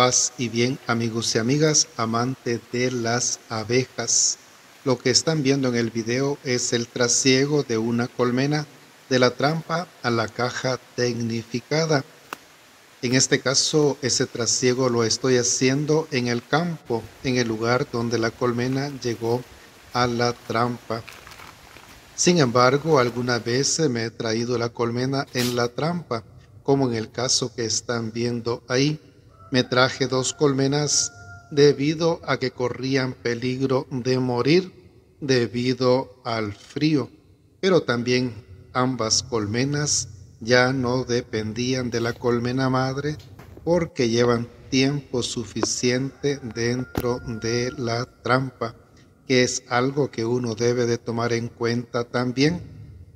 Paz y bien amigos y amigas, amante de las abejas. Lo que están viendo en el video es el trasiego de una colmena de la trampa a la caja tecnificada. En este caso, ese trasiego lo estoy haciendo en el campo, en el lugar donde la colmena llegó a la trampa. Sin embargo, alguna vez me he traído la colmena en la trampa, como en el caso que están viendo ahí. Me traje dos colmenas debido a que corrían peligro de morir debido al frío, pero también ambas colmenas ya no dependían de la colmena madre porque llevan tiempo suficiente dentro de la trampa, que es algo que uno debe de tomar en cuenta también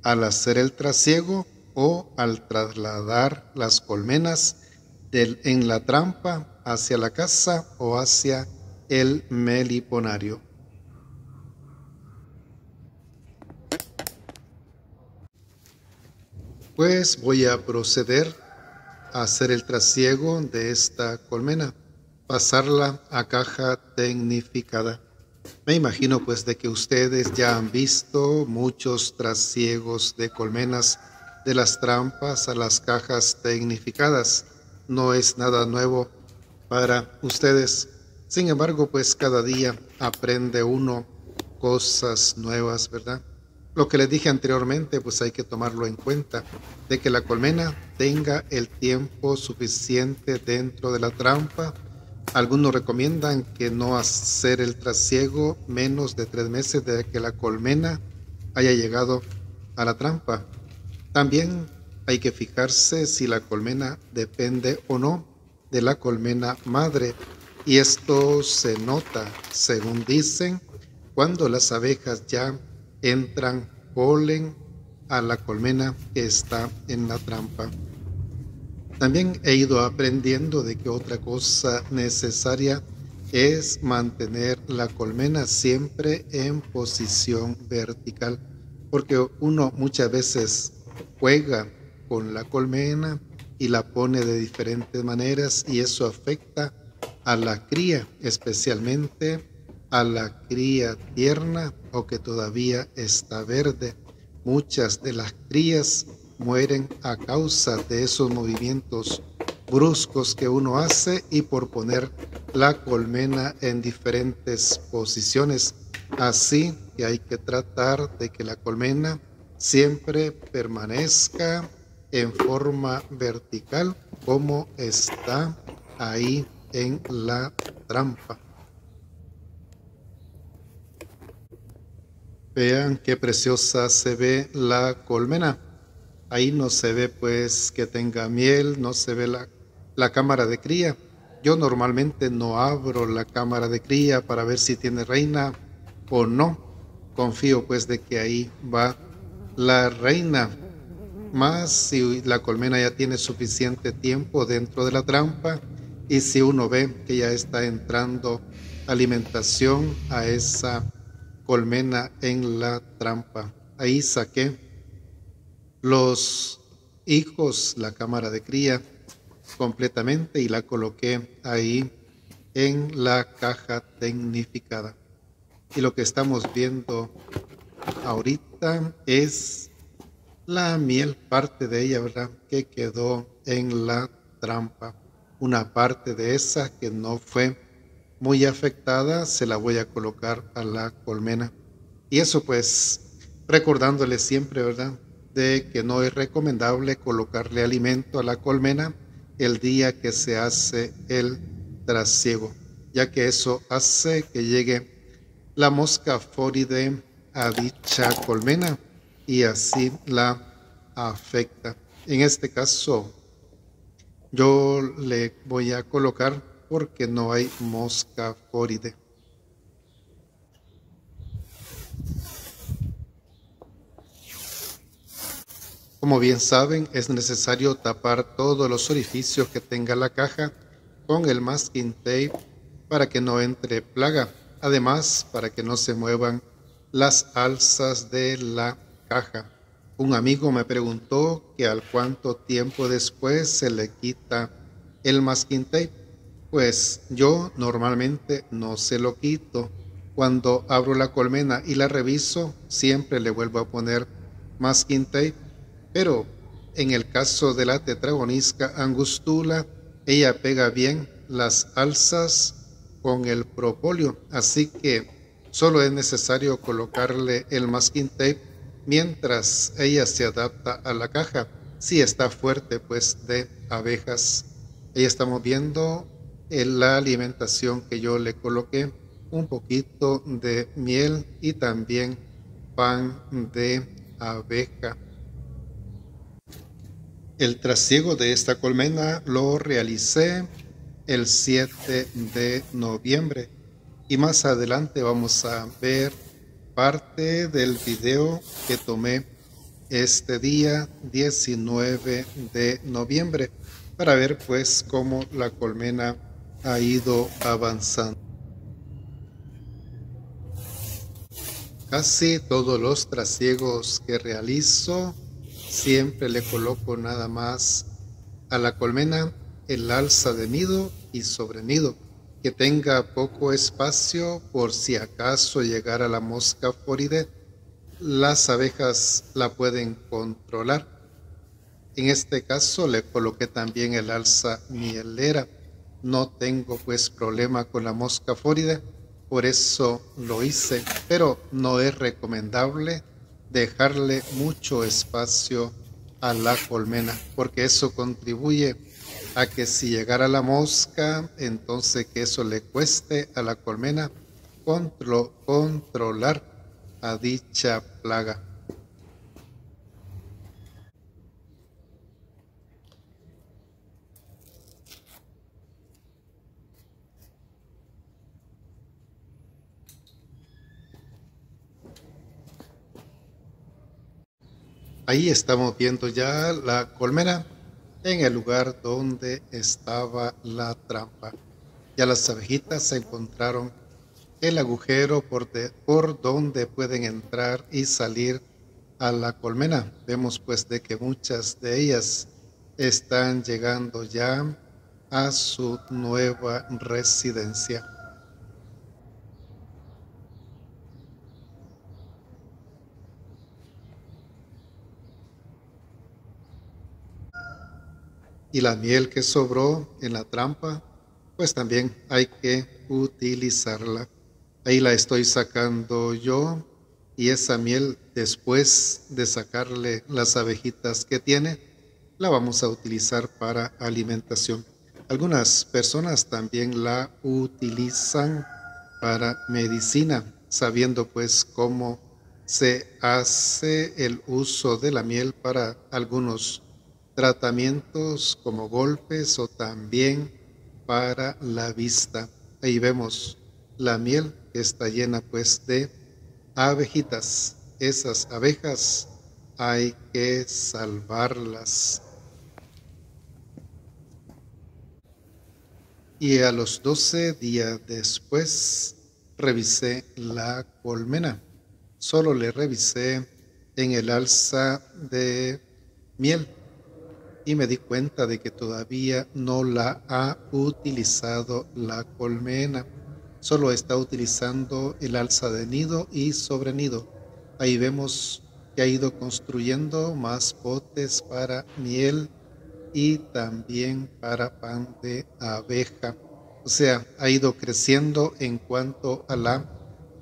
al hacer el trasiego o al trasladar las colmenas en la trampa hacia la casa o hacia el meliponario. Pues voy a proceder a hacer el trasiego de esta colmena, pasarla a caja tecnificada. Me imagino pues de que ustedes ya han visto muchos trasiegos de colmenas de las trampas a las cajas tecnificadas no es nada nuevo para ustedes. Sin embargo, pues cada día aprende uno cosas nuevas, ¿verdad? Lo que les dije anteriormente, pues hay que tomarlo en cuenta, de que la colmena tenga el tiempo suficiente dentro de la trampa. Algunos recomiendan que no hacer el trasiego menos de tres meses de que la colmena haya llegado a la trampa. También hay que fijarse si la colmena depende o no de la colmena madre y esto se nota, según dicen, cuando las abejas ya entran polen a la colmena que está en la trampa. También he ido aprendiendo de que otra cosa necesaria es mantener la colmena siempre en posición vertical, porque uno muchas veces juega con la colmena y la pone de diferentes maneras y eso afecta a la cría, especialmente a la cría tierna o que todavía está verde. Muchas de las crías mueren a causa de esos movimientos bruscos que uno hace y por poner la colmena en diferentes posiciones. Así que hay que tratar de que la colmena siempre permanezca en forma vertical como está ahí en la trampa. Vean qué preciosa se ve la colmena. Ahí no se ve pues que tenga miel, no se ve la, la cámara de cría. Yo normalmente no abro la cámara de cría para ver si tiene reina o no. Confío pues de que ahí va la reina más si la colmena ya tiene suficiente tiempo dentro de la trampa y si uno ve que ya está entrando alimentación a esa colmena en la trampa. Ahí saqué los hijos, la cámara de cría completamente y la coloqué ahí en la caja tecnificada. Y lo que estamos viendo ahorita es la miel, parte de ella, ¿verdad? Que quedó en la trampa. Una parte de esa que no fue muy afectada, se la voy a colocar a la colmena. Y eso pues recordándole siempre, ¿verdad? De que no es recomendable colocarle alimento a la colmena el día que se hace el trasiego, ya que eso hace que llegue la mosca foride a dicha colmena y así la afecta. En este caso, yo le voy a colocar porque no hay mosca foride. Como bien saben, es necesario tapar todos los orificios que tenga la caja con el masking tape para que no entre plaga. Además, para que no se muevan las alzas de la Un amigo me preguntó que al cuánto tiempo después se le quita el masking tape. Pues yo normalmente no se lo quito. Cuando abro la colmena y la reviso, siempre le vuelvo a poner masking tape, pero en el caso de la tetragonisca angustula, ella pega bien las alzas con el propóleo, así que solo es necesario colocarle el masking tape mientras ella se adapta a la caja. Si está fuerte, pues de abejas. Ahí estamos viendo la alimentación que yo le coloqué, un poquito de miel y también pan de abeja. El trasiego de esta colmena lo realicé el 7 de noviembre y más adelante vamos a ver parte del video que tomé este día 19 de noviembre para ver pues cómo la colmena ha ido avanzando. Casi todos los trasiegos que realizo siempre le coloco nada más a la colmena el alza de nido y sobre nido, que tenga poco espacio por si acaso llegara la mosca foride, las abejas la pueden controlar. En este caso le coloqué también el alza mielera. No tengo pues problema con la mosca foride, por eso lo hice, pero no es recomendable dejarle mucho espacio a la colmena, porque eso contribuye a que si llegara la mosca, entonces que eso le cueste a la colmena controlar a dicha plaga. Ahí estamos viendo ya la colmena en el lugar donde estaba la trampa. Ya las abejitas se encontraron el agujero por, por donde pueden entrar y salir a la colmena. Vemos pues de que muchas de ellas están llegando ya a su nueva residencia. Y la miel que sobró en la trampa, pues también hay que utilizarla. Ahí la estoy sacando yo y esa miel después de sacarle las abejitas que tiene, la vamos a utilizar para alimentación. Algunas personas también la utilizan para medicina, sabiendo pues cómo se hace el uso de la miel para algunos tratamientos como golpes o también para la vista. Ahí vemos la miel que está llena pues de abejitas. Esas abejas hay que salvarlas. Y a los 12 días después revisé la colmena. Solo le revisé en el alza de miel y me di cuenta de que todavía no la ha utilizado la colmena. Solo está utilizando el alza de nido y sobre nido. Ahí vemos que ha ido construyendo más potes para miel y también para pan de abeja. O sea, ha ido creciendo en cuanto a la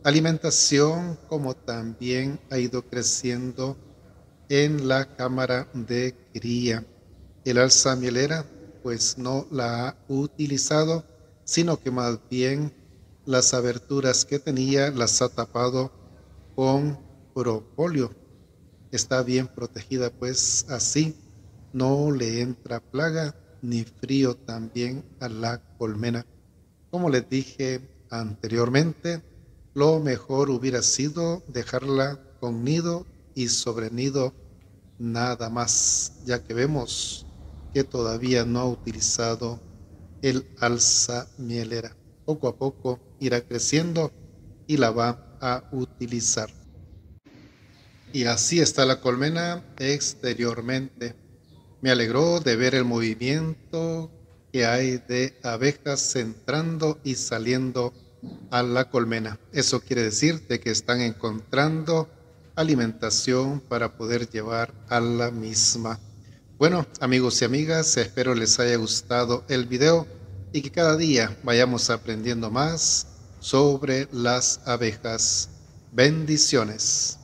alimentación, como también ha ido creciendo en la cámara de cría. El alza mielera pues no la ha utilizado, sino que más bien las aberturas que tenía las ha tapado con propóleo. Está bien protegida pues así no le entra plaga ni frío también a la colmena. Como les dije anteriormente, lo mejor hubiera sido dejarla con nido y sobre nido nada más, ya que vemos que todavía no ha utilizado el alza mielera. Poco a poco irá creciendo y la va a utilizar. Y así está la colmena exteriormente. Me alegró de ver el movimiento que hay de abejas entrando y saliendo a la colmena. Eso quiere decir de que están encontrando alimentación para poder llevar a la misma. Bueno, amigos y amigas, espero les haya gustado el video y que cada día vayamos aprendiendo más sobre las abejas. Bendiciones.